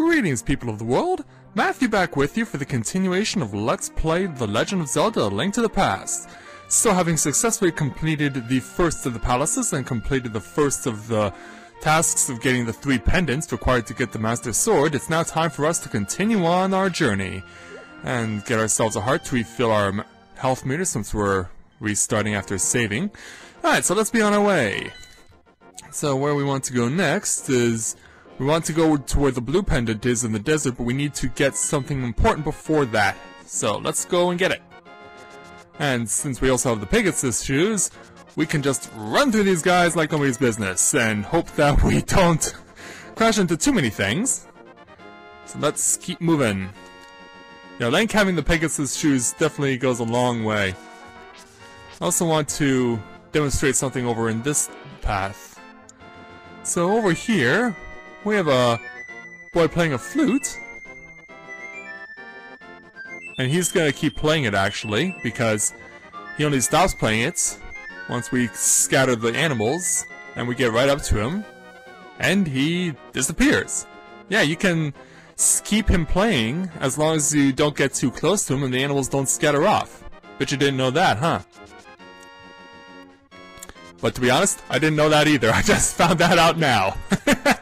Greetings, people of the world! Matthew back with you for the continuation of Let's Play The Legend of Zelda A Link to the Past. So having successfully completed the first of the palaces and completed the first of the tasks of getting the three pendants required to get the Master Sword, it's now time for us to continue on our journey and get ourselves a heart to refill our health meter since we're restarting after saving. Alright, so let's be on our way. So where we want to go next is we want to go to where the blue pendant is in the desert, but we need to get something important before that. So let's go and get it. And since we also have the Pegasus shoes, we can just run through these guys like nobody's business and hope that we don't crash into too many things. So let's keep moving. Yeah, Link having the Pegasus shoes definitely goes a long way. I also want to demonstrate something over in this path. So over here, we have a boy playing a flute. And he's gonna keep playing it actually, because he only stops playing it once we scatter the animals, and we get right up to him, and he disappears. Yeah, you can keep him playing as long as you don't get too close to him and the animals don't scatter off. Bet you didn't know that, huh? But to be honest, I didn't know that either. I just found that out now.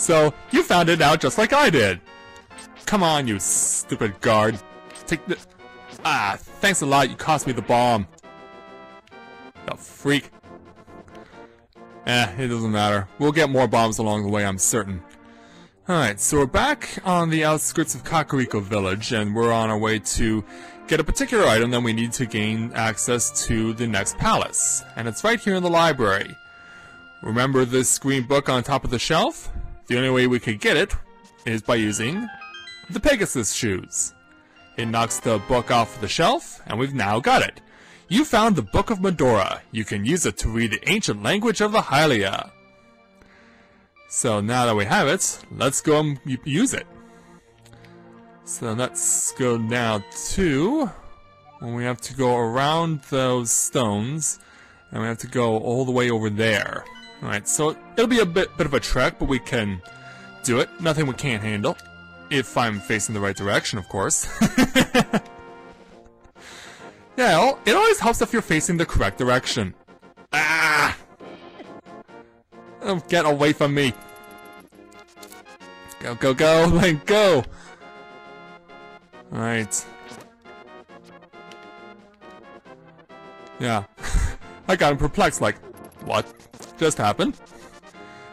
so, you found it out just like I did. Come on, you stupid guard. Take the... Ah, thanks a lot, you cost me the bomb. The freak. Eh, it doesn't matter. We'll get more bombs along the way, I'm certain. Alright, so we're back on the outskirts of Kakariko Village, and we're on our way to get a particular item that we need to gain access to the next palace. And it's right here in the library. Remember this green book on top of the shelf? The only way we could get it is by using the Pegasus shoes. It knocks the book off the shelf, and we've now got it. You found the Book of Mudora. You can use it to read the ancient language of the Hylia. So now that we have it, let's go and use it. So let's go now to... We have to go around those stones, and we have to go all the way over there. Alright, so it'll be a bit, bit of a trek, but we can do it. Nothing we can't handle. If I'm facing the right direction, of course. yeah, it always helps if you're facing the correct direction. Ah! Oh, get away from me. Go, go, go, Link, go! Alright. Yeah. I got him perplexed, like, what just happened?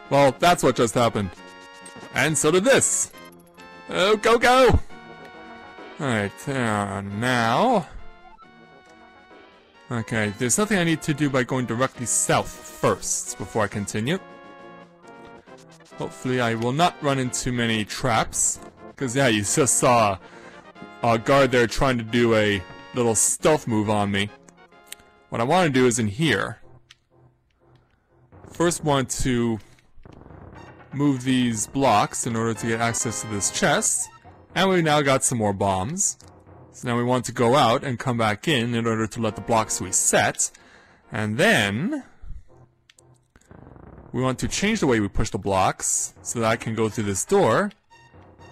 Well, that's what just happened. And so did this! Oh, go, go! Alright, uh, now... Okay, there's nothing I need to do by going directly south first before I continue. Hopefully I will not run into many traps. Because, yeah, you just saw a guard there trying to do a little stealth move on me. What I want to do is in here. First want to move these blocks in order to get access to this chest. And we've now got some more bombs. So now we want to go out and come back in in order to let the blocks reset. And then... We want to change the way we push the blocks so that I can go through this door.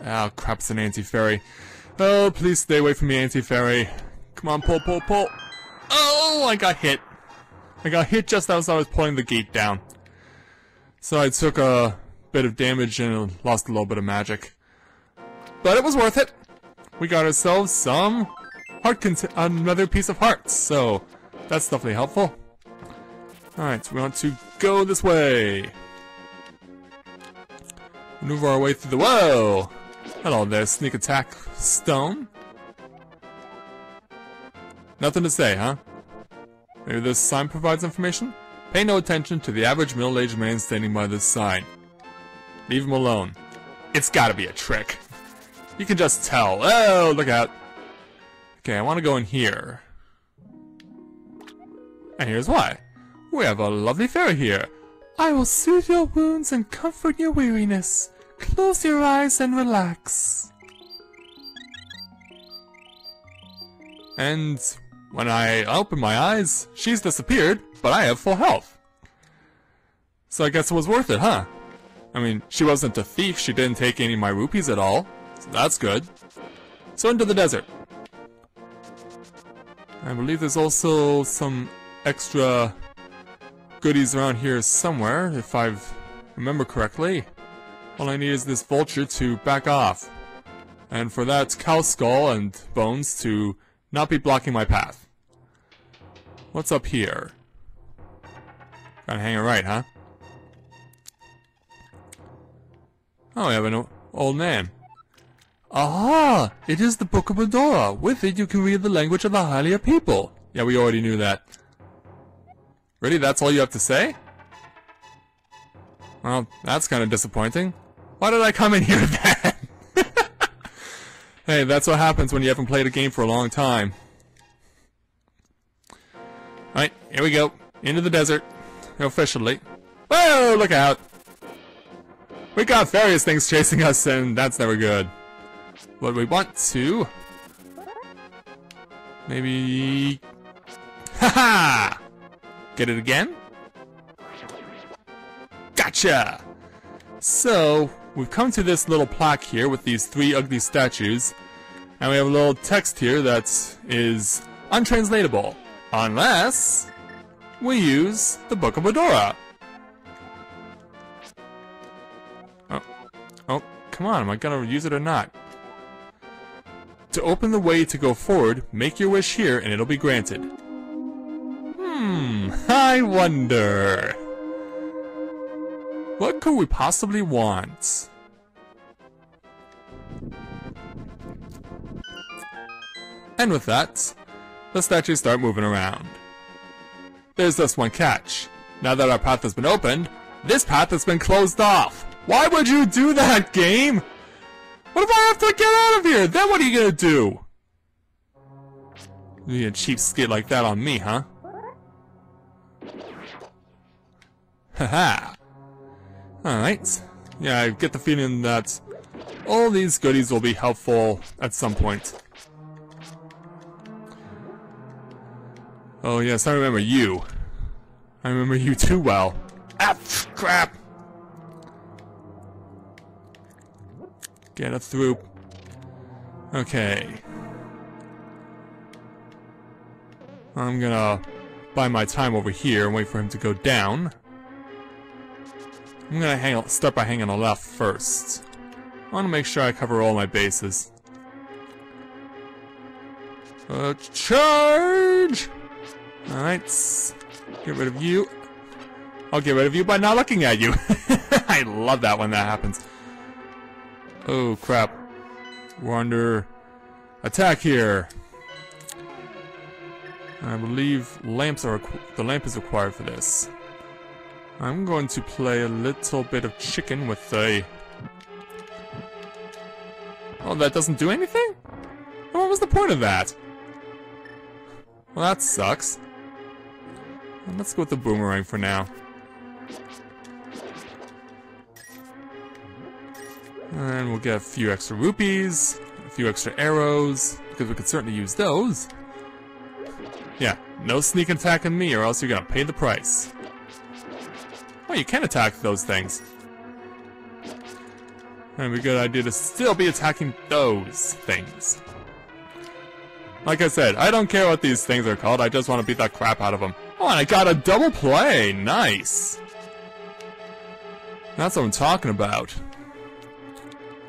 Oh crap, it's an anti-fairy. Oh, please stay away from me, anti-fairy. Come on, pull, pull, pull. Oh, I got hit. I got hit just as I was pulling the gate down. So I took a bit of damage and lost a little bit of magic. But it was worth it. We got ourselves some heart another piece of hearts, so that's definitely helpful. Alright, so we want to go this way. Maneuver our way through the- Whoa! Hello there, sneak attack stone. Nothing to say, huh? Maybe this sign provides information? Pay no attention to the average middle-aged man standing by this sign. Leave him alone. It's gotta be a trick. You can just tell. Oh, look out. Okay, I want to go in here. And here's why. We have a lovely fairy here. I will soothe your wounds and comfort your weariness. Close your eyes and relax. And when I open my eyes, she's disappeared, but I have full health. So I guess it was worth it, huh? I mean, she wasn't a thief, she didn't take any of my rupees at all. So that's good. So into the desert. I believe there's also some extra goodies around here somewhere, if I remember correctly. All I need is this vulture to back off. And for that, cow skull and bones to not be blocking my path. What's up here? Gotta hang it right, huh? Oh, we have an old man. Aha! It is the Book of Mudora. With it, you can read the language of the Hylia people. Yeah, we already knew that. Really? That's all you have to say? Well, that's kind of disappointing. Why did I come in here then? hey, that's what happens when you haven't played a game for a long time. Alright, here we go. Into the desert. Officially. Whoa, look out! We got various things chasing us, and that's never good. But we want to... Maybe... Haha! Get it again? Gotcha! So, we've come to this little plaque here with these three ugly statues. And we have a little text here that is untranslatable. Unless we use the Book of Mudora. Oh, oh, come on, am I gonna use it or not? To open the way to go forward, make your wish here and it'll be granted. Hmm, I wonder. What could we possibly want? And with that, the statues start moving around. There's just one catch. Now that our path has been opened, this path has been closed off. Why would you do that, game? What if I have to get out of here? Then what are you gonna do? You a cheap skit like that on me, huh? Haha. Alright. Yeah, I get the feeling that all these goodies will be helpful at some point. Oh yes, I remember you. I remember you too well. Ah, crap! Get it through. Okay. I'm gonna buy my time over here and wait for him to go down. I'm gonna hang, start by hanging a left first. I want to make sure I cover all my bases. Uh, charge! Alright. Get rid of you. I'll get rid of you by not looking at you. I love that when that happens. Oh, crap. We're under attack here. I believe lamps are the lamp is required for this. I'm going to play a little bit of chicken with a... Oh, that doesn't do anything? What was the point of that? Well, that sucks. Let's go with the boomerang for now. And we'll get a few extra rupees, a few extra arrows, because we could certainly use those. Yeah, no sneak attacking me or else you're gonna pay the price. Well, you can attack those things. And be a good idea to still be attacking those things. Like I said, I don't care what these things are called, I just want to beat that crap out of them. Oh, and I got a double play! Nice! That's what I'm talking about.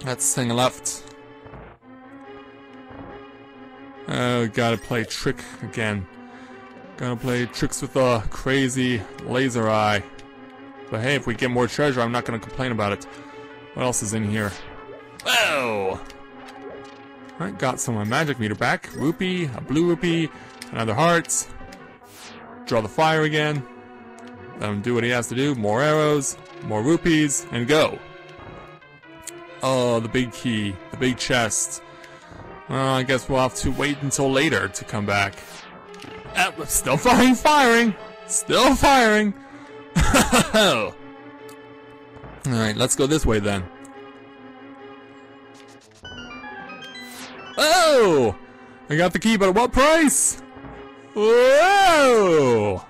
That's thing left. Oh, gotta play trick again. Gonna play tricks with a crazy laser eye. But hey, if we get more treasure, I'm not gonna complain about it. What else is in here? Whoa! I got some of my magic meter back. Rupee, a blue rupee, another heart. Draw the fire again. Let him do what he has to do. More arrows, more rupees, and go. Oh, the big key, the big chest. Well, I guess we'll have to wait until later to come back. Uh, still firing, firing! Still firing! Alright, let's go this way then. Oh! I got the key, but at what price? Whoa!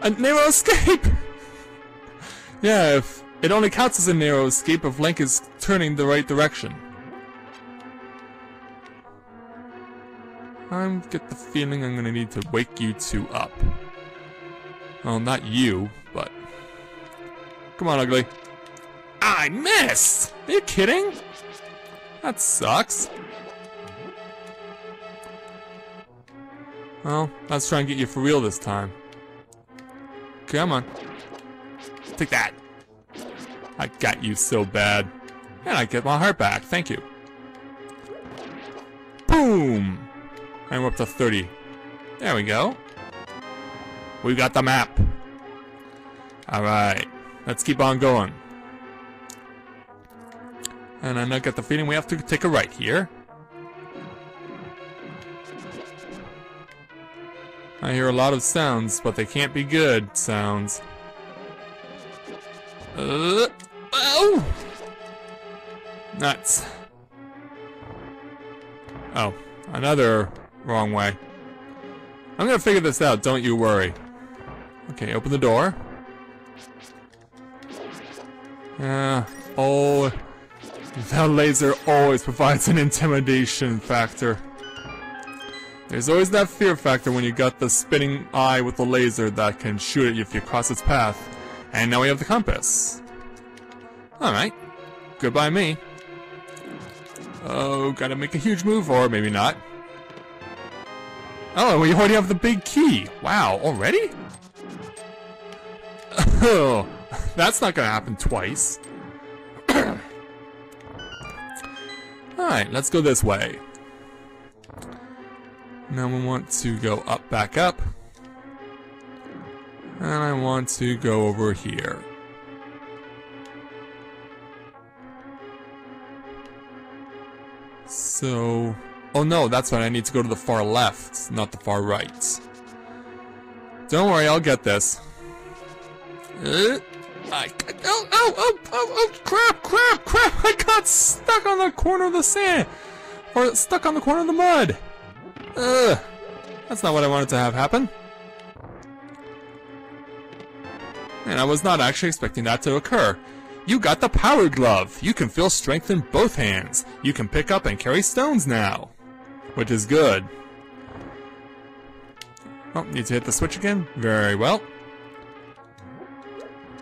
A narrow escape! yeah, if It only counts as a narrow escape if Link is turning the right direction. I get the feeling I'm gonna need to wake you two up. Well, not you, but... Come on, Ugly. I missed! Are you kidding? That sucks. Well, let's try and get you for real this time. Come on. Take that. I got you so bad. And I get my heart back. Thank you. Boom! And we're up to 30. There we go. We got the map. Alright. Let's keep on going. And I now get the feeling we have to take a right here. I hear a lot of sounds, but they can't be good sounds. Uh, oh! Nuts. Oh, another wrong way. I'm gonna figure this out, don't you worry. Okay, open the door. Yeah, oh, that laser always provides an intimidation factor. There's always that fear factor when you got the spinning eye with the laser that can shoot at you if you cross its path. And now we have the compass. Alright. Goodbye me. Oh, gotta make a huge move, or maybe not. Oh, we already have the big key. Wow, already? Oh, that's not gonna happen twice. Alright, let's go this way. Now we want to go up, back up. And I want to go over here. So... Oh no, that's right, I need to go to the far left, not the far right. Don't worry, I'll get this. Uh, I, oh, oh, oh, oh, oh, crap, crap, crap, I got stuck on the corner of the sand! Or stuck on the corner of the mud! Ugh, that's not what I wanted to have happen. And I was not actually expecting that to occur. You got the Power Glove! You can feel strength in both hands. You can pick up and carry stones now. Which is good. Oh, need to hit the switch again? Very well.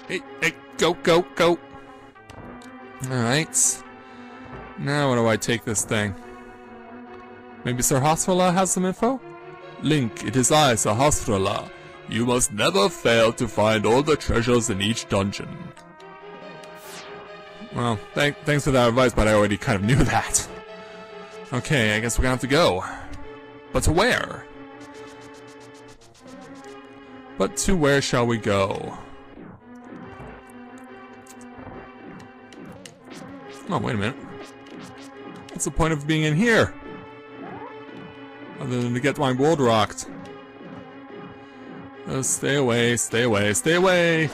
Hey, hey, go, go, go. Alright. Now what do I take this thing? Maybe Sahasrahla has some info? Link, it is I, Sahasrahla. You must never fail to find all the treasures in each dungeon. Well, th thanks for that advice, but I already kind of knew that. Okay, I guess we're gonna have to go. But to where? But to where shall we go? Oh, wait a minute. What's the point of being in here? Other than to get my world rocked. Oh, stay away, stay away, stay away!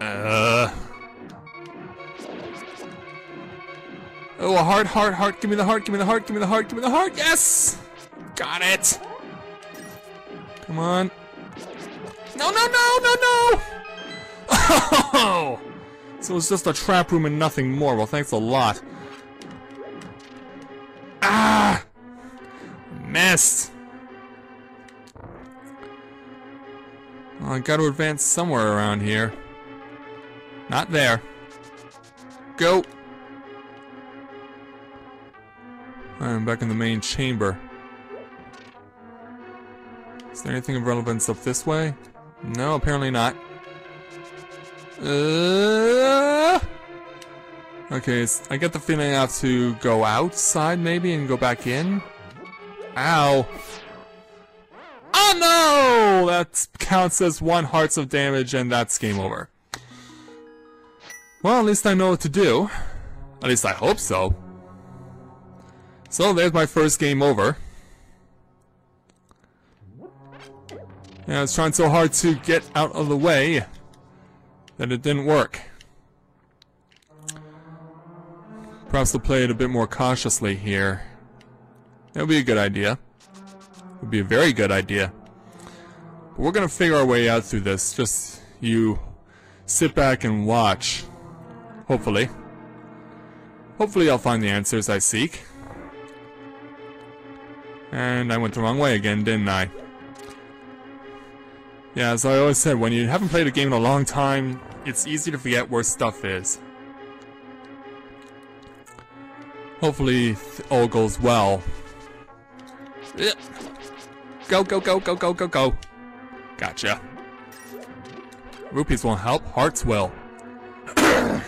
Uh. Oh, a heart, heart, heart, give me the heart, give me the heart, give me the heart, give me the heart, yes! Got it! Come on. No, no, no, no, no! Oh! So it's just a trap room and nothing more. Well, thanks a lot. Ah! Missed! Well, I gotta advance somewhere around here. Not there. Go! I'm back in the main chamber. Is there anything of relevance up this way? No, apparently not. Uh, okay, I get the feeling I have to go outside maybe and go back in. Ow. Oh no! That counts as one hearts of damage and that's game over. Well, at least I know what to do. At least I hope so. So there's my first game over. Yeah, I was trying so hard to get out of the way that it didn't work. Perhaps to play it a bit more cautiously here. That would be a good idea. It would be a very good idea. But we're gonna figure our way out through this. Just you sit back and watch. Hopefully. Hopefully I'll find the answers I seek. And I went the wrong way again, didn't I? Yeah, as I always said, when you haven't played a game in a long time, it's easy to forget where stuff is. Hopefully all goes well. Go, go, go, go, go, go, go. Gotcha. Rupees won't help, hearts will. I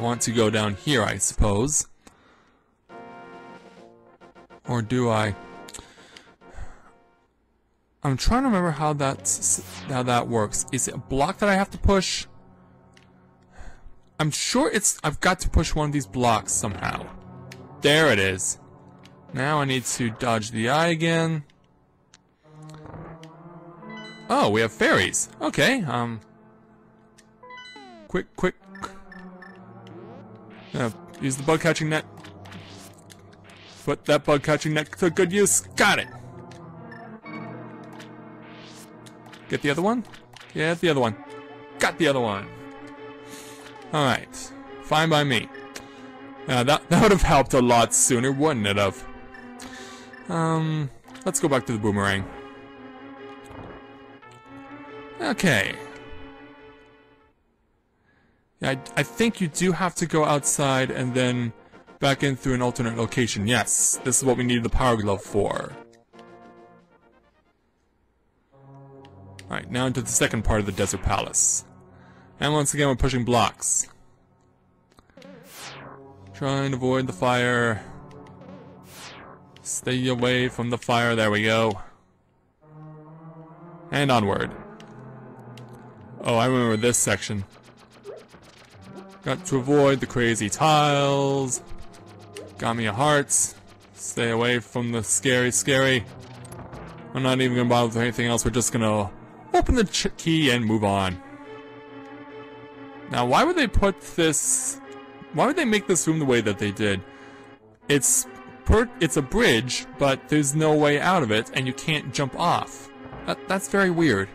want to go down here, I suppose. Or do I? I'm trying to remember how that's how that works. Is it a block that I have to push? I'm sure it's I've got to push one of these blocks somehow. There it is. Now I need to dodge the eye again. Oh, we have fairies. Okay, um... Quick, quick. Uh, use the bug catching net. Put that bug catching net to good use. Got it! Get the other one? Get the other one. Got the other one. Alright. Fine by me. That, that would have helped a lot sooner, wouldn't it have? Um, let's go back to the boomerang. Okay. I, I think you do have to go outside and then back in through an alternate location. Yes, this is what we needed the power glove for. Alright, now into the second part of the Desert Palace. And once again, we're pushing blocks. Trying to avoid the fire. Stay away from the fire, there we go. And onward. Oh, I remember this section. Got to avoid the crazy tiles. Got me a heart. Stay away from the scary, scary. I'm not even gonna bother with anything else. We're just gonna open the key and move on. Now, why would they put this... Why would they make this room the way that they did? It's per, it's a bridge, but there's no way out of it, and you can't jump off. That, that's very weird.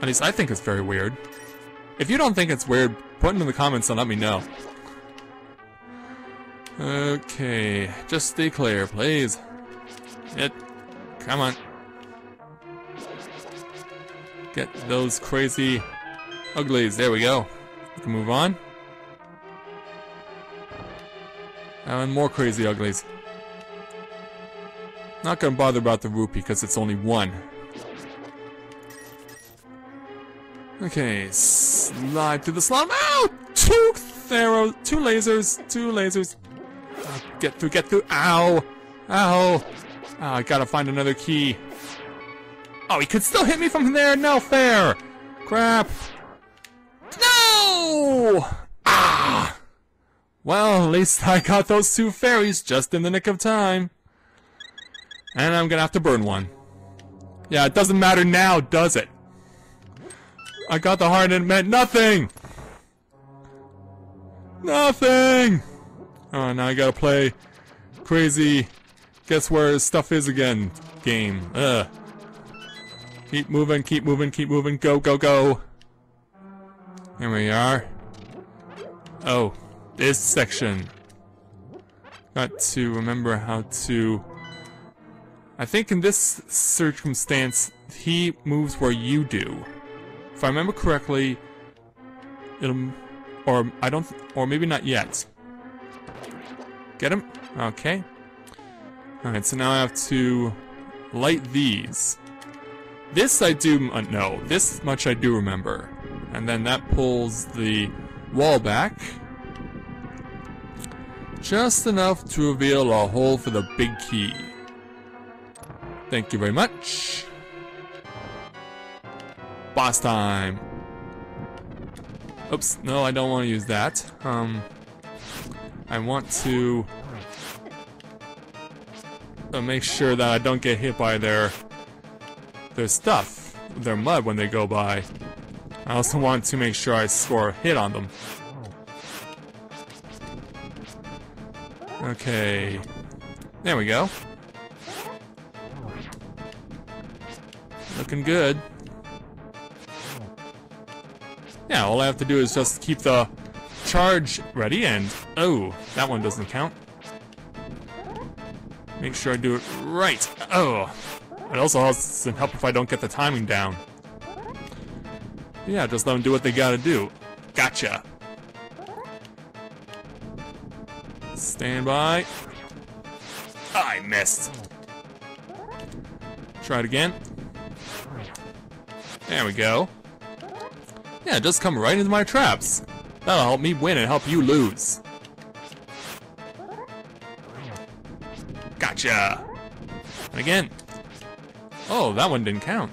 At least I think it's very weird. If you don't think it's weird, put it in the comments and let me know. Okay, just stay clear, please. It. Come on. Get those crazy uglies. There we go. We can move on. And more crazy uglies. Not gonna bother about the rupee because it's only one. Okay, slide through the slime. Ow! Two arrows, two lasers, two lasers. Uh, get through, get through. Ow! Ow! Oh, I gotta find another key. Oh, he could still hit me from there? No fair! Crap! Ah! Well, at least I got those two fairies just in the nick of time. And I'm gonna have to burn one. Yeah, it doesn't matter now, does it? I got the heart and it meant nothing! Nothing! Oh, now I gotta play crazy guess where stuff is again game. Ugh. Keep moving, keep moving, keep moving, go, go, go! Here we are. Oh, this section. Got to remember how to... I think in this circumstance, he moves where you do. If I remember correctly, it'll, or I don't, or maybe not yet. Get him? Okay. Alright, so now I have to light these. This I do uh, know. This much I do remember. And then that pulls the wall back. Just enough to reveal a hole for the big key. Thank you very much. Boss time. Oops, no, I don't want to use that. Um, I want to uh, make sure that I don't get hit by their their stuff, their mud when they go by. I also want to make sure I score a hit on them. Okay. There we go. Looking good. Yeah, all I have to do is just keep the charge ready and... Oh, that one doesn't count. Make sure I do it right. Oh, it also doesn't help if I don't get the timing down. Yeah, just let them do what they gotta do. Gotcha. Stand by. I missed. Try it again. There we go. Yeah, just come right into my traps. That'll help me win and help you lose. Gotcha. And again. Oh, that one didn't count.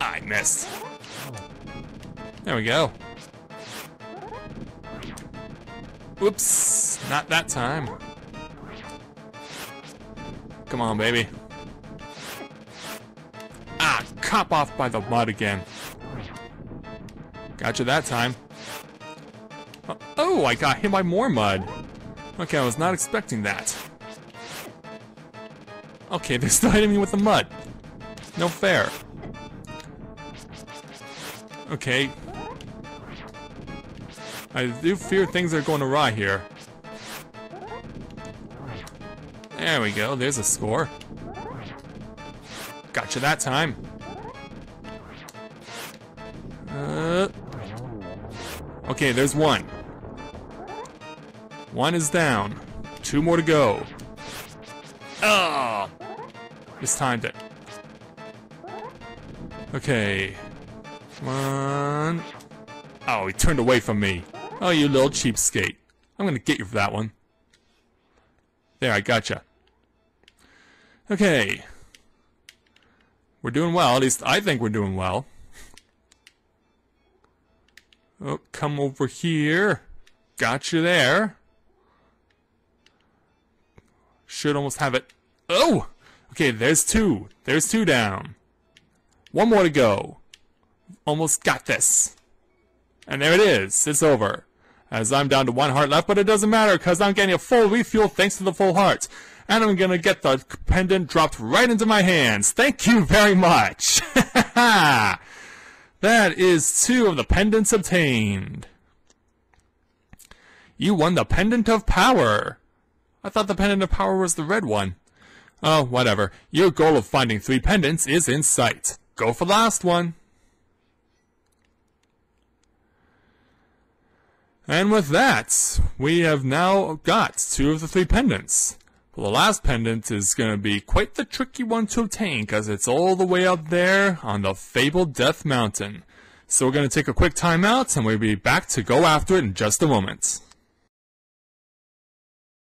I missed. There we go. Whoops. Not that time. Come on, baby. Ah, cop off by the mud again. Gotcha that time. Oh, I got hit by more mud. Okay, I was not expecting that. Okay, they're still hitting me with the mud. No fair. Okay. I do fear things are going awry here. There we go, there's a score. Gotcha that time. Uh, okay, there's one. One is down. Two more to go. Oh! Mistimed it. Okay. Come on. Oh, he turned away from me. Oh, you little cheapskate. I'm gonna get you for that one. There, I gotcha. Okay. We're doing well, at least I think we're doing well. Oh, come over here. Got you there. Should almost have it. Oh! Okay, there's two. There's two down. One more to go. Almost got this. And there it is. It's over. As I'm down to one heart left, but it doesn't matter because I'm getting a full refuel thanks to the full heart. And I'm gonna get the pendant dropped right into my hands. Thank you very much. that is two of the pendants obtained. You won the Pendant of Power. I thought the Pendant of Power was the red one. Oh, whatever. Your goal of finding three pendants is in sight. Go for the last one. And with that, we have now got two of the three pendants. Well, the last pendant is going to be quite the tricky one to obtain because it's all the way up there on the fabled Death Mountain. So we're going to take a quick time out and we'll be back to go after it in just a moment.